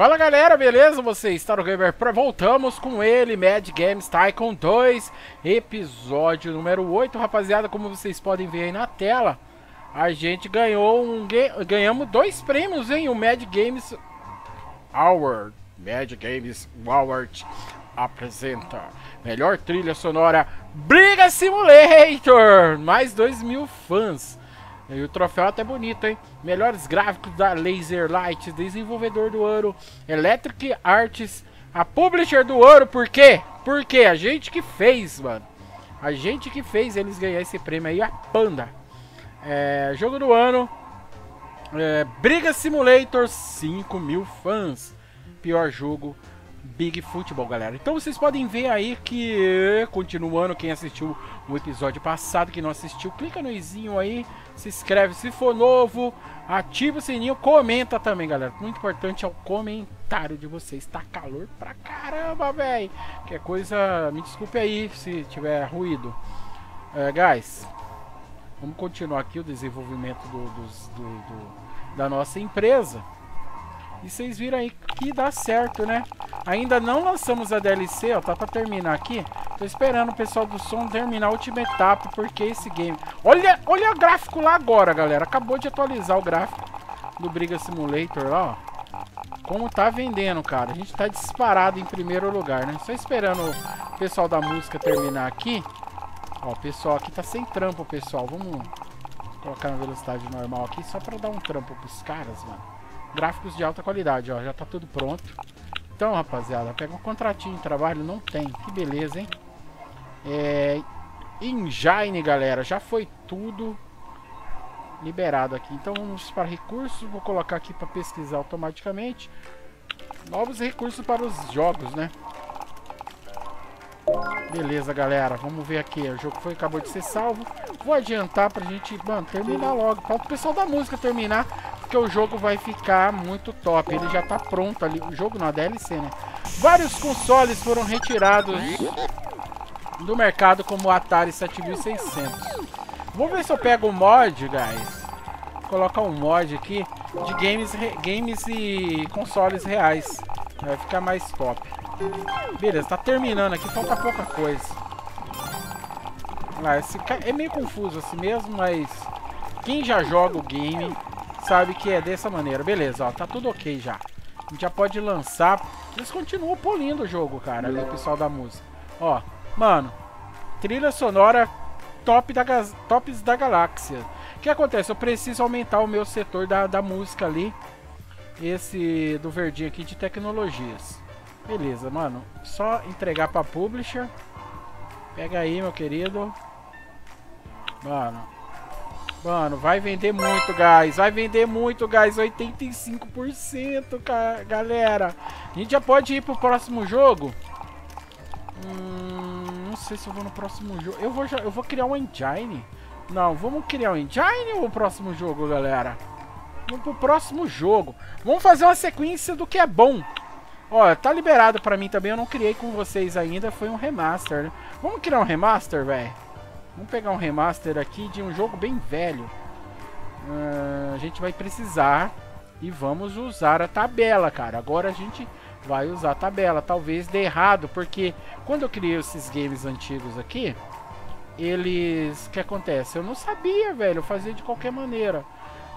Fala galera, beleza? Você está no Gamer Pro. Voltamos com ele, Mad Games Tycoon 2, episódio número 8, rapaziada. Como vocês podem ver aí na tela, a gente ganhou um. Ganhamos dois prêmios, hein? O Mad Games Award. Mad Games Award apresenta melhor trilha sonora Briga Simulator. Mais dois mil fãs. E o troféu até bonito, hein? Melhores gráficos da Laser Light, desenvolvedor do ano, Electric Arts, a publisher do ouro, por quê? Porque a gente que fez, mano. A gente que fez eles ganhar esse prêmio aí, a Panda. É, jogo do ano, é, Briga Simulator, 5 mil fãs. Pior jogo Big Football, galera. Então vocês podem ver aí que, continuando, quem assistiu o episódio passado, que não assistiu, clica no izinho aí, se inscreve se for novo, ativa o sininho, comenta também, galera. Muito importante é o comentário de vocês. Tá calor pra caramba, velho. Que coisa, me desculpe aí se tiver ruído. É, guys, vamos continuar aqui o desenvolvimento do, do, do, da nossa empresa. E vocês viram aí que dá certo, né? Ainda não lançamos a DLC, ó, tá pra terminar aqui. Tô esperando o pessoal do som terminar a última etapa, porque esse game... Olha, olha o gráfico lá agora, galera. Acabou de atualizar o gráfico do Briga Simulator lá, ó. Como tá vendendo, cara. A gente tá disparado em primeiro lugar, né? Só esperando o pessoal da música terminar aqui. Ó, o pessoal aqui tá sem trampo, pessoal. Vamos colocar na velocidade normal aqui, só pra dar um trampo pros caras, mano. Gráficos de alta qualidade, ó. Já tá tudo pronto. Então, rapaziada, pega um contratinho de trabalho. Não tem. Que beleza, hein? É... Engine, galera. Já foi tudo liberado aqui. Então, vamos para recursos. Vou colocar aqui para pesquisar automaticamente. Novos recursos para os jogos, né? Beleza, galera. Vamos ver aqui. O jogo foi, acabou de ser salvo. Vou adiantar pra gente, mano, terminar logo. Para o pessoal da música terminar porque o jogo vai ficar muito top. Ele já tá pronto ali. O jogo na DLC, né? Vários consoles foram retirados do mercado como o Atari 7600. Vou ver se eu pego o mod, guys. Colocar um mod aqui de games, games e consoles reais. Vai ficar mais top. Beleza, tá terminando aqui. Falta pouca coisa. Ah, esse é meio confuso assim mesmo, mas quem já joga o game sabe que é dessa maneira. Beleza, ó, tá tudo ok já. A gente já pode lançar. Eles continuam polindo o jogo, cara, ali o pessoal da música. Ó, mano, trilha sonora top da, tops da galáxia. O que acontece? Eu preciso aumentar o meu setor da, da música ali. Esse do verdinho aqui de tecnologias. Beleza, mano. Só entregar pra publisher. Pega aí, meu querido. Mano, Mano, vai vender muito, guys. Vai vender muito, guys. 85%, galera. A gente já pode ir pro próximo jogo? Hum, não sei se eu vou no próximo jogo. Eu vou, já, eu vou criar um engine. Não, vamos criar um engine ou o próximo jogo, galera? Vamos pro próximo jogo. Vamos fazer uma sequência do que é bom. Ó, tá liberado pra mim também. Eu não criei com vocês ainda. Foi um remaster, né? Vamos criar um remaster, velho? Vamos pegar um remaster aqui de um jogo bem velho. Uh, a gente vai precisar e vamos usar a tabela, cara. Agora a gente vai usar a tabela. Talvez dê errado, porque quando eu criei esses games antigos aqui, eles... O que acontece? Eu não sabia, velho. Eu fazia de qualquer maneira.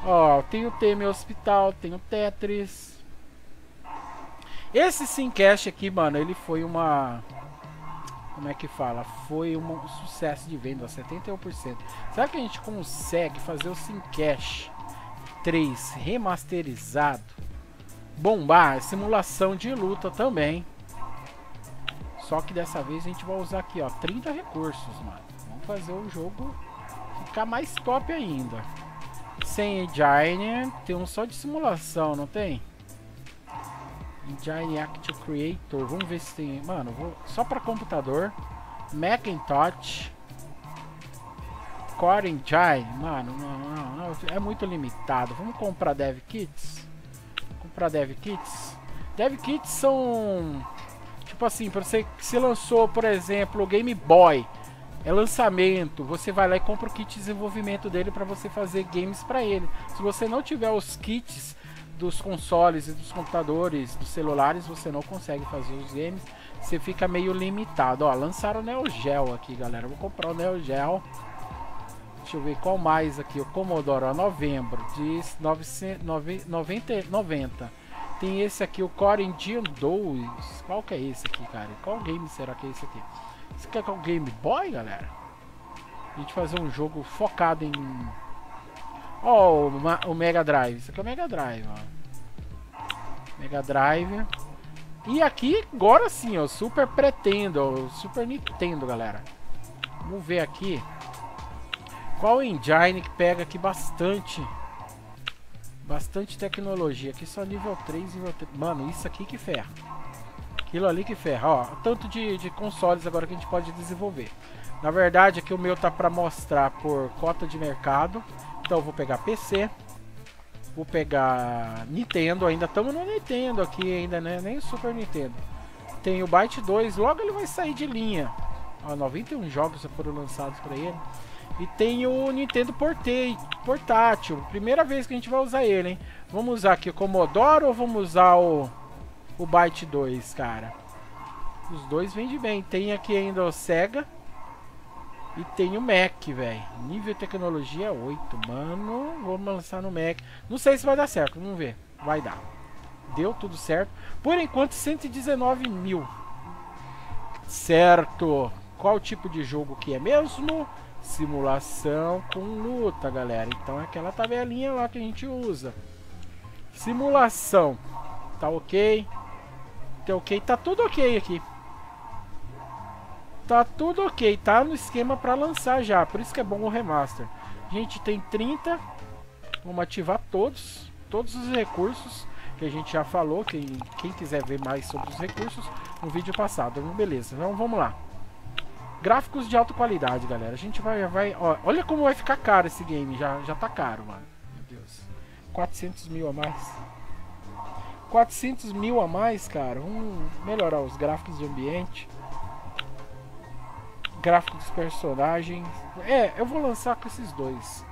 Ó, tem o Teme Hospital, tem o Tetris. Esse Simcast aqui, mano, ele foi uma como é que fala? Foi um sucesso de venda, 71%. Será que a gente consegue fazer o Simcash 3 remasterizado? Bombar, simulação de luta também. Só que dessa vez a gente vai usar aqui, ó, 30 recursos, mano. Vamos fazer o jogo ficar mais top ainda. Sem Engine, tem um só de simulação, não tem? Engine Active Creator. Vamos ver se tem. Mano, vou... só para computador. Macintosh. Core Engine. Mano, não, não, não, é muito limitado. Vamos comprar Dev Kits? Comprar Dev Kits? Dev Kits são. Tipo assim, para você que se lançou, por exemplo, o Game Boy. É lançamento, você vai lá e compra o kit de desenvolvimento dele para você fazer games para ele. Se você não tiver os kits dos consoles e dos computadores, dos celulares, você não consegue fazer os games. Você fica meio limitado. Ó, lançaram o Neo Geo aqui, galera. Vou comprar o Neo Geo. Deixa eu ver qual mais aqui. O Commodore, ó, novembro. De 990, 90. Tem esse aqui, o Core Engine 2. Qual que é esse aqui, cara? Qual game será que é esse aqui? Esse aqui é o Game Boy, galera? A gente fazer um jogo focado em Ó, oh, o, Mega Drive. Isso aqui é o Mega Drive, ó. Mega Drive. E aqui, agora sim, ó. Super Pretendo, ó, Super Nintendo, galera. Vamos ver aqui. Qual engine que pega aqui bastante. Bastante tecnologia. Aqui só nível 3 nível 3. Mano, isso aqui que ferra. Aquilo ali que ferra. Ó, tanto de, de consoles agora que a gente pode desenvolver. Na verdade, aqui o meu tá para mostrar por cota de mercado. Então eu vou pegar PC. Vou pegar Nintendo, ainda estamos no Nintendo aqui ainda, né? Nem Super Nintendo. Tem o Byte 2, logo ele vai sair de linha. Ó, 91 jogos foram lançados para ele. E tem o Nintendo Portei, portátil. Primeira vez que a gente vai usar ele, hein? Vamos usar aqui o Commodore ou vamos usar o, o Byte 2, cara? Os dois vendem bem. Tem aqui ainda o Sega. E tem o Mac, velho. Nível tecnologia 8. Mano, vamos lançar no Mac. Não sei se vai dar certo, vamos ver. Vai dar. Deu tudo certo. Por enquanto, 119 mil. Certo. Qual tipo de jogo que é mesmo? Simulação com luta, galera. Então é aquela tabelinha lá que a gente usa. Simulação. Tá ok? Tá ok? Tá tudo ok aqui. Tá tudo ok, tá no esquema para lançar já, por isso que é bom o remaster. A gente tem 30, vamos ativar todos, todos os recursos que a gente já falou, quem, quem quiser ver mais sobre os recursos no vídeo passado. Beleza, então vamos lá. Gráficos de alta qualidade, galera. A gente vai, vai ó, olha como vai ficar caro esse game, já, já tá caro, mano. Meu Deus. 400 mil a mais. 400 mil a mais, cara. Vamos melhorar os gráficos de ambiente gráfico dos personagens. É, eu vou lançar com esses dois.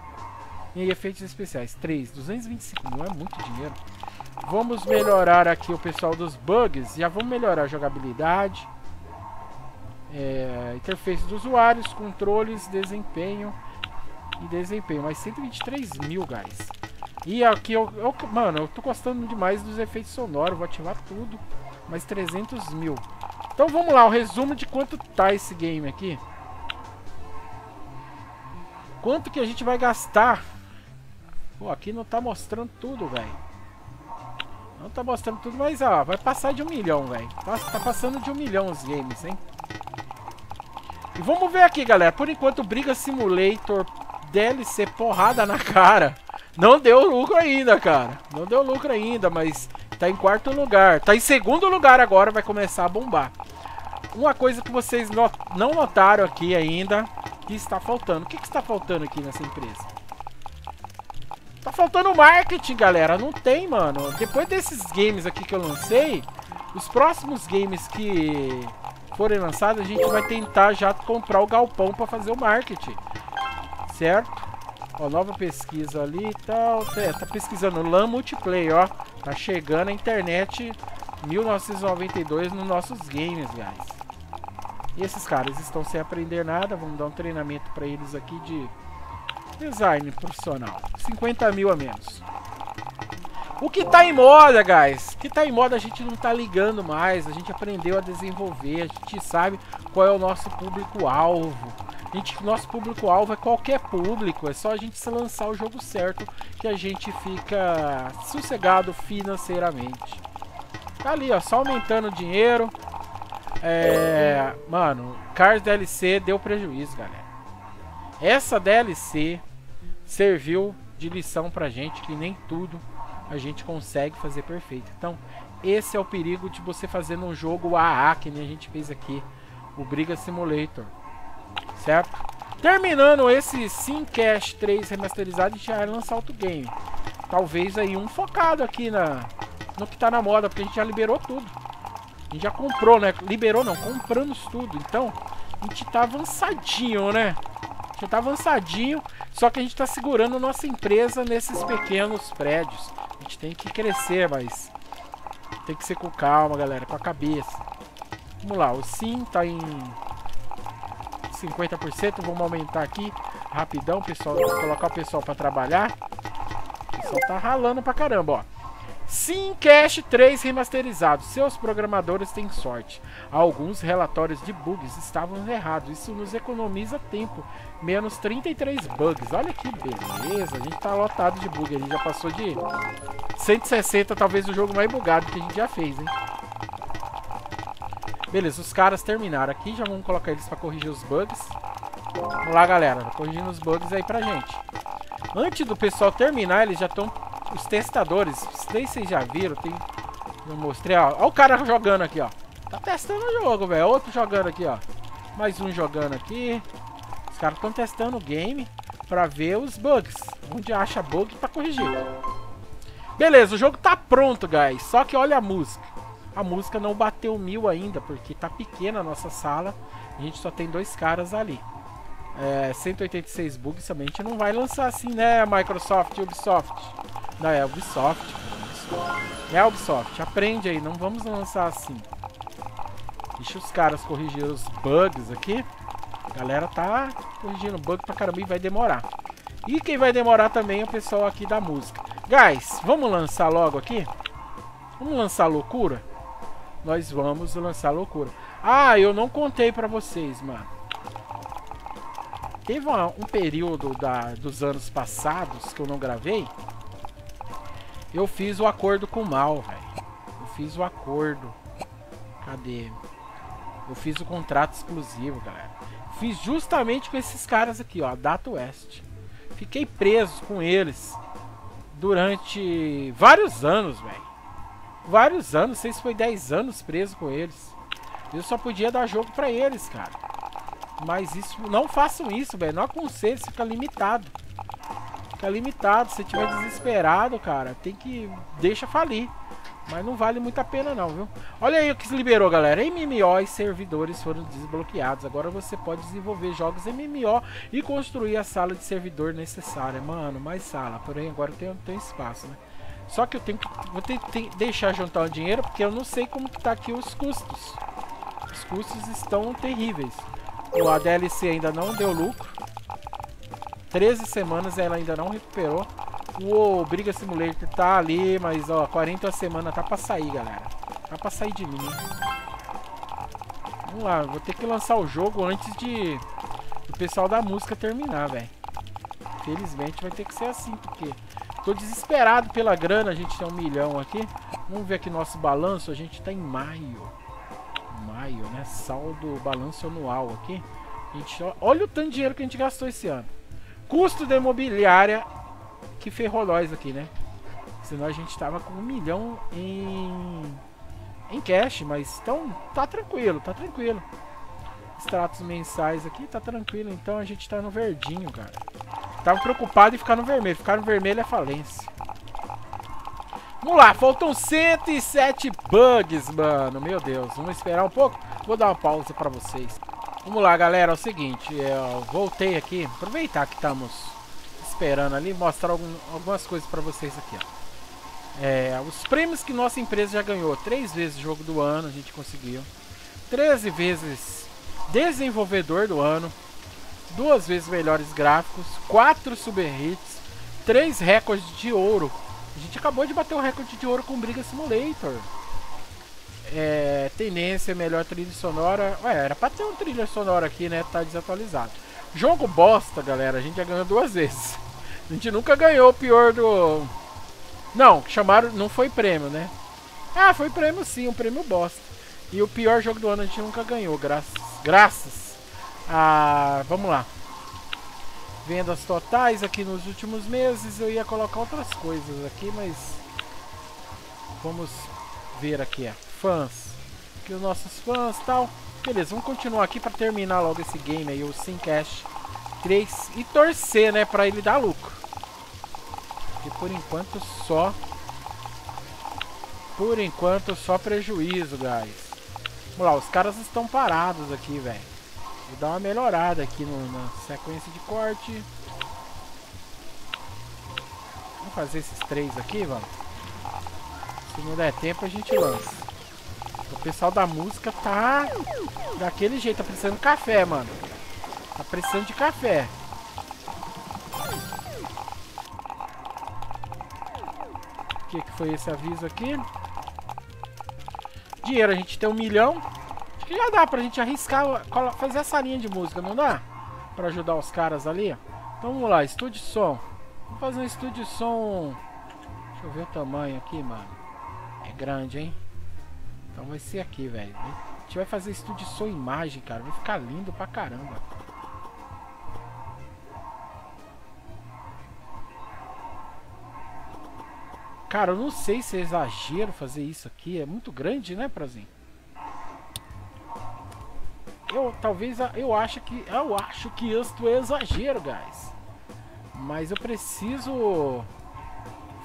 E efeitos especiais. 3, 225 não é muito dinheiro. Vamos melhorar aqui o pessoal dos bugs. Já vamos melhorar a jogabilidade. É, interface dos usuários, controles, desempenho e desempenho. Mais 123 mil, guys. E aqui, eu, eu, mano, eu tô gostando demais dos efeitos sonoros. Vou ativar tudo. Mais 300 mil. Então vamos lá, o resumo de quanto tá esse game aqui. Quanto que a gente vai gastar? Pô, aqui não tá mostrando tudo, velho. Não tá mostrando tudo, mas ó, vai passar de um milhão, velho. Tá, tá, passando de um milhão os games, hein? E vamos ver aqui, galera. Por enquanto, Briga Simulator DLC porrada na cara. Não deu lucro ainda, cara. Não deu lucro ainda, mas tá em quarto lugar. Tá em segundo lugar agora, vai começar a bombar. Uma coisa que vocês not não notaram aqui ainda, que está faltando. O que, que está faltando aqui nessa empresa? Tá faltando marketing, galera. Não tem, mano. Depois desses games aqui que eu lancei, os próximos games que forem lançados, a gente vai tentar já comprar o galpão para fazer o marketing. Certo? Ó, nova pesquisa ali e tal. É, tá pesquisando LAN multiplayer, ó. Tá chegando a internet 1992 nos nossos games, guys. E esses caras estão sem aprender nada, vamos dar um treinamento para eles aqui de design profissional. 50 mil a menos. O que tá em moda, guys? O que tá em moda a gente não tá ligando mais, a gente aprendeu a desenvolver, a gente sabe qual é o nosso público-alvo. Gente, nosso público-alvo é qualquer público, é só a gente lançar o jogo certo que a gente fica sossegado financeiramente. Tá ali, ó, só aumentando o dinheiro, é, mano, Cars DLC deu prejuízo, galera. Essa DLC serviu de lição pra gente que nem tudo a gente consegue fazer perfeito. Então, esse é o perigo de você fazer num jogo AA, que nem a gente fez aqui, o Briga Simulator. Certo? Terminando esse Simcast 3 remasterizado, a gente vai lançar outro game. Talvez aí um focado aqui na, no que tá na moda, porque a gente já liberou tudo. A gente já comprou, né? Liberou não, compramos tudo. Então, a gente tá avançadinho, né? A gente tá avançadinho, só que a gente tá segurando nossa empresa nesses pequenos prédios. A gente tem que crescer, mas tem que ser com calma, galera, com a cabeça. Vamos lá, o sim tá em 50%, vamos aumentar aqui rapidão, pessoal, colocar o pessoal para trabalhar. O pessoal tá ralando pra caramba, ó. Sim Cache 3 remasterizado. Seus programadores têm sorte. Alguns relatórios de bugs estavam errados. Isso nos economiza tempo. Menos 33 bugs. Olha que beleza. A gente tá lotado de bug. A gente já passou de 160, talvez o jogo mais bugado que a gente já fez, hein? Beleza, os caras terminaram aqui. Já vamos colocar eles para corrigir os bugs. Vamos lá, galera. Corrigindo os bugs aí pra gente. Antes do pessoal terminar, eles já estão os testadores, se vocês já viram, tem... Eu mostrei, ó. O cara jogando aqui, ó. Tá testando o jogo, velho. Outro jogando aqui, ó. Mais um jogando aqui. Os caras estão testando o game pra ver os bugs. Onde acha bug pra corrigir. Beleza, o jogo tá pronto, guys. Só que olha a música. A música não bateu mil ainda, porque tá pequena a nossa sala. A gente só tem dois caras ali. É, 186 bugs também. A gente não vai lançar assim, né, Microsoft Ubisoft. Não, é Ubisoft. É Ubisoft. Aprende aí, não vamos lançar assim. Deixa os caras corrigir os bugs aqui. A galera tá corrigindo bug pra caramba e vai demorar. E quem vai demorar também é o pessoal aqui da música. Guys, vamos lançar logo aqui? Vamos lançar loucura? Nós vamos lançar loucura. Ah, eu não contei pra vocês, mano. Teve uma, um período da, dos anos passados que eu não gravei. Eu fiz o acordo com o mal, velho. Eu fiz o acordo. Cadê? Eu fiz o contrato exclusivo, galera. Fiz justamente com esses caras aqui, ó. Data West. Fiquei preso com eles durante vários anos, velho. Vários anos, não sei se foi 10 anos preso com eles. Eu só podia dar jogo pra eles, cara. Mas isso, não façam isso, velho. Não aconselho, fica limitado. Fica limitado. Se tiver desesperado, cara, tem que... Deixa falir. Mas não vale muito a pena não, viu? Olha aí o que se liberou, galera. MMO e servidores foram desbloqueados. Agora você pode desenvolver jogos MMO e construir a sala de servidor necessária. Mano, mais sala. Porém, agora tem, tem espaço, né? Só que eu tenho que... Vou ter que deixar juntar o dinheiro porque eu não sei como que tá aqui os custos. Os custos estão terríveis. O DLC ainda não deu lucro. 13 semanas ela ainda não recuperou. O Briga Simulator tá ali, mas ó, 40 a semana tá pra sair, galera. Tá pra sair de mim. Vamos lá, vou ter que lançar o jogo antes de o pessoal da música terminar, velho. Felizmente vai ter que ser assim, porque tô desesperado pela grana. A gente tem um milhão aqui. Vamos ver aqui nosso balanço. A gente tá em maio. Maio, né? Saldo, balanço anual aqui. A gente, olha o tanto de dinheiro que a gente gastou esse ano. Custo da imobiliária que ferrou nós aqui, né? Senão a gente tava com um milhão em, em cash, mas então tá tranquilo, tá tranquilo. Extratos mensais aqui, tá tranquilo, então a gente tá no verdinho, cara. Tava preocupado em ficar no vermelho, ficar no vermelho é falência. Vamos lá, faltam 107 bugs, mano, meu Deus. Vamos esperar um pouco, vou dar uma pausa pra vocês. Vamos lá, galera, é o seguinte, eu voltei aqui, aproveitar que estamos esperando ali, mostrar algum, algumas coisas para vocês aqui, ó. É, os prêmios que nossa empresa já ganhou, três vezes jogo do ano a gente conseguiu, 13 vezes desenvolvedor do ano, duas vezes melhores gráficos, quatro super hits, três recordes de ouro. A gente acabou de bater o recorde de ouro com Briga Simulator é, tendência, melhor trilha sonora. Ué, era pra ter uma trilha sonora aqui, né? Tá desatualizado. Jogo bosta, galera. A gente já ganhou duas vezes. A gente nunca ganhou o pior do. Não, chamaram. Não foi prêmio, né? Ah, foi prêmio sim, um prêmio bosta. E o pior jogo do ano a gente nunca ganhou, graças. Graças. A vamos lá. Vendas totais aqui nos últimos meses. Eu ia colocar outras coisas aqui, mas. Vamos ver aqui, é fãs. Aqui os nossos fãs tal. Beleza, vamos continuar aqui para terminar logo esse game aí, o Simcast 3. E torcer, né, para ele dar lucro. Porque por enquanto só... Por enquanto só prejuízo, guys. Vamos lá, os caras estão parados aqui, velho. Vou dar uma melhorada aqui no, na sequência de corte. Vamos fazer esses três aqui, vamos. Se não der tempo, a gente lança. O pessoal da música tá daquele jeito. Tá precisando de café, mano. Tá precisando de café. O que, que foi esse aviso aqui? Dinheiro, a gente tem um milhão. Que já dá pra gente arriscar, fazer essa linha de música, não dá? Pra ajudar os caras ali. Então vamos lá, estúdio de som. Vamos fazer um estúdio de som... Deixa eu ver o tamanho aqui, mano. É grande, hein? Então vai ser aqui, velho. A gente vai fazer estúdio de som e imagem, cara. Vai ficar lindo pra caramba. Cara, eu não sei se é exagero fazer isso aqui. É muito grande, né, Prazinho? Eu talvez eu acho que eu acho que isto é exagero, guys. Mas eu preciso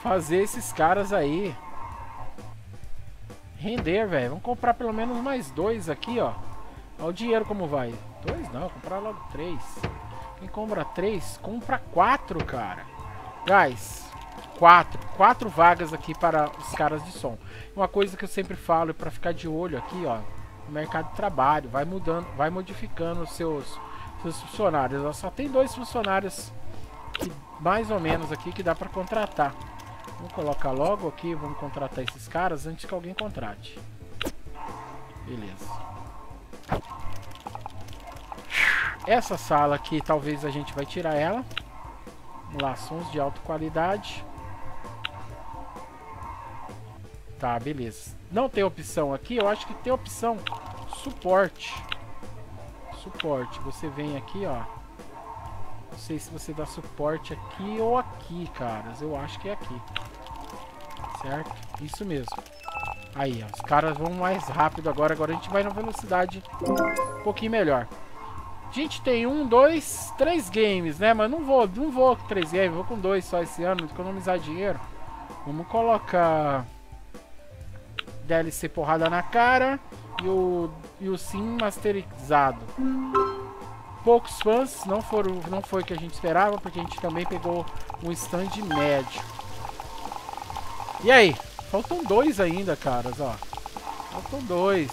fazer esses caras aí render, velho. Vamos comprar pelo menos mais dois aqui, ó. Olha o dinheiro como vai. Dois não, comprar logo três. Quem compra três, compra quatro, cara. Guys, quatro. Quatro vagas aqui para os caras de som. Uma coisa que eu sempre falo é para ficar de olho aqui, ó. No mercado de trabalho. Vai mudando, vai modificando os seus, seus funcionários. Ó, só tem dois funcionários que, mais ou menos aqui que dá para contratar. Vamos colocar logo aqui, vamos contratar esses caras antes que alguém contrate. Beleza. Essa sala aqui, talvez a gente vai tirar ela. Vamos lá, sons de alta qualidade. Tá, beleza. Não tem opção aqui, eu acho que tem opção suporte. Suporte. Você vem aqui, ó. Não sei se você dá suporte aqui ou aqui, caras. Eu acho que é aqui. Certo? Isso mesmo. Aí, ó, os caras vão mais rápido agora. Agora a gente vai na velocidade um pouquinho melhor. A gente tem um, dois, três games, né? Mas não vou, não vou com três games, vou com dois só esse ano, economizar dinheiro. Vamos colocar DLC porrada na cara e o, e o sim masterizado. Poucos fãs, não, foram, não foi o que a gente esperava, porque a gente também pegou um stand médio. E aí? Faltam dois ainda, caras, ó. Faltam dois.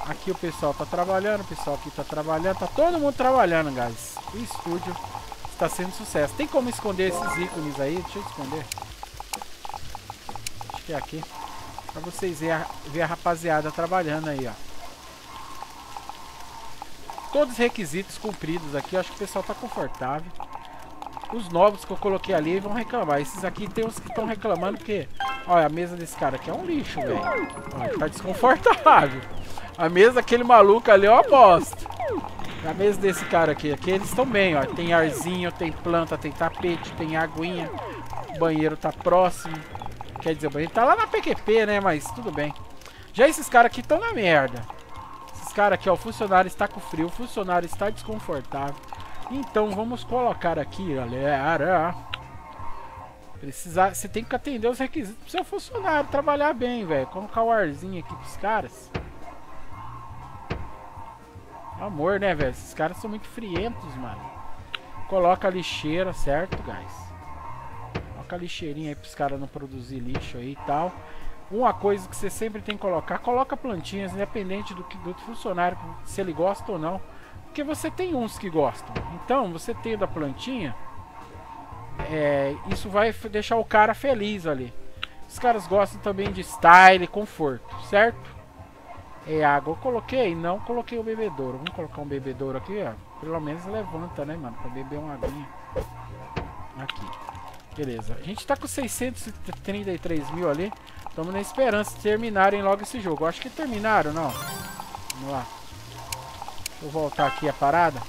Aqui o pessoal tá trabalhando, o pessoal aqui tá trabalhando, tá todo mundo trabalhando, guys. O estúdio está sendo sucesso. Tem como esconder esses ícones aí? Deixa eu esconder. Aqui. Pra vocês verem a, ver a rapaziada trabalhando aí, ó. Todos os requisitos cumpridos aqui. Acho que o pessoal tá confortável. Os novos que eu coloquei ali vão reclamar. Esses aqui tem uns que estão reclamando porque... Olha, a mesa desse cara aqui é um lixo, velho. Tá desconfortável. A mesa daquele maluco ali é uma bosta. A mesa desse cara aqui. Aqui eles estão bem, ó. Tem arzinho, tem planta, tem tapete, tem aguinha. O banheiro tá próximo. Quer dizer, o banheiro tá lá na PQP, né? Mas tudo bem. Já esses caras aqui estão na merda. Esses caras aqui, ó. O funcionário está com frio. O funcionário está desconfortável. Então vamos colocar aqui, galera. Precisar, você tem que atender os requisitos pro seu funcionário trabalhar bem, velho. Colocar o arzinho aqui pros caras. Amor, né, velho? Esses caras são muito frientos, mano. Coloca a lixeira, certo, guys? Coloca lixeirinha aí pros caras não produzir lixo aí e tal. Uma coisa que você sempre tem que colocar, coloca plantinhas, independente do, que, do funcionário, se ele gosta ou não. Porque você tem uns que gostam. Então, você tendo a plantinha, é, isso vai deixar o cara feliz ali. Os caras gostam também de style, conforto, certo? É água. Eu coloquei? Não coloquei o bebedouro. Vamos colocar um bebedouro aqui, ó. Pelo menos levanta, né, mano? Pra beber uma aguinha. Aqui. Beleza. A gente tá com 633 mil ali. Estamos na esperança de terminarem logo esse jogo. Eu acho que terminaram, não. Vamos lá. Vou voltar aqui a parada.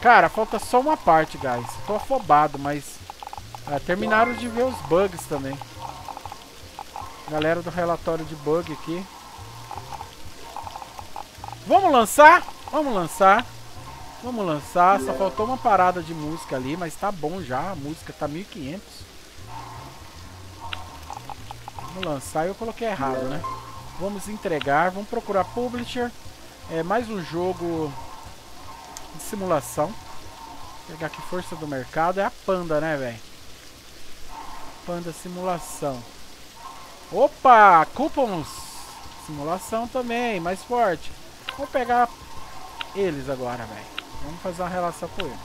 Cara, falta só uma parte, guys. Tô afobado, mas... Ah, terminaram de ver os bugs também. Galera do relatório de bug aqui. Vamos lançar? Vamos lançar. Vamos lançar. Só faltou uma parada de música ali, mas tá bom já. A música tá 1500. Vamos lançar. Eu coloquei errado, né? Vamos entregar. Vamos procurar publisher. É mais um jogo de simulação. Vou pegar aqui força do mercado. É a Panda, né, velho? Panda Simulação. Opa! Cupons! Simulação também, mais forte. Vamos pegar eles agora, velho. Vamos fazer uma relação com eles.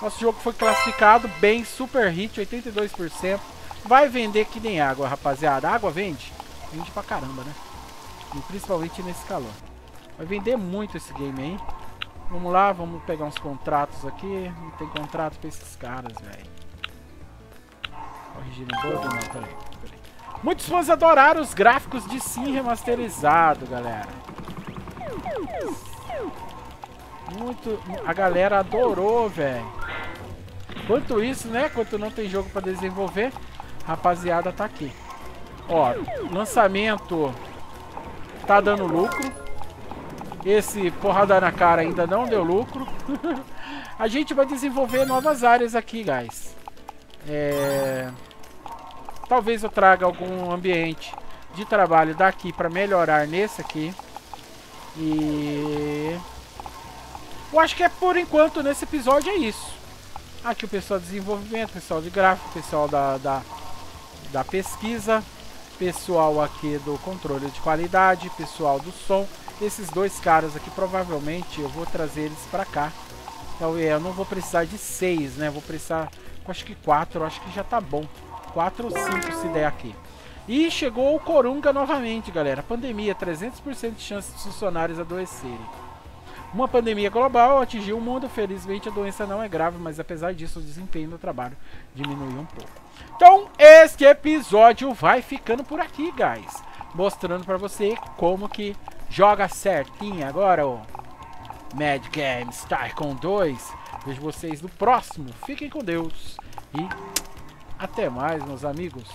Nosso jogo foi classificado bem, super hit, 82%. Vai vender que nem água, rapaziada. Água vende? Vende pra caramba, né? E principalmente nesse calor. Vai vender muito esse game aí. Vamos lá, vamos pegar uns contratos aqui. Não tem contrato pra esses caras, velho. Corrigindo o bug? Não, peraí, peraí. Muitos fãs adoraram os gráficos de Sim remasterizado, galera. Muito... A galera adorou, velho. Quanto isso, né? Quanto não tem jogo pra desenvolver, rapaziada tá aqui. Ó, lançamento tá dando lucro. Esse porrada na cara ainda não deu lucro. a gente vai desenvolver novas áreas aqui, guys. É... Talvez eu traga algum ambiente de trabalho daqui para melhorar nesse aqui. E... Eu acho que é por enquanto nesse episódio é isso. Aqui o pessoal de desenvolvimento, pessoal de gráfico, pessoal da, da, da pesquisa, pessoal aqui do controle de qualidade, pessoal do som. Esses dois caras aqui, provavelmente, eu vou trazer eles pra cá. Então, é, eu não vou precisar de seis, né? Vou precisar, acho que quatro, acho que já tá bom. Quatro ou cinco se der aqui. E chegou o Corunga novamente, galera. Pandemia, 300% de chance de funcionários adoecerem. Uma pandemia global atingiu o mundo. Felizmente a doença não é grave, mas apesar disso o desempenho do trabalho diminuiu um pouco. Então, este episódio vai ficando por aqui, guys. Mostrando pra você como que joga certinho agora o Mad Games Tycoon 2. Vejo vocês no próximo. Fiquem com Deus e até mais, meus amigos.